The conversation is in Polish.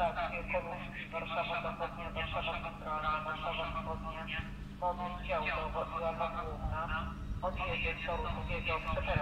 stacje Koluszki, Warszawa Zachodnia, Warszawa Centralna, Warszawa Wschodnia, Modlin Działdowo i Łapa Główna. Odjedzie z toru drugiego przy